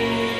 Bye.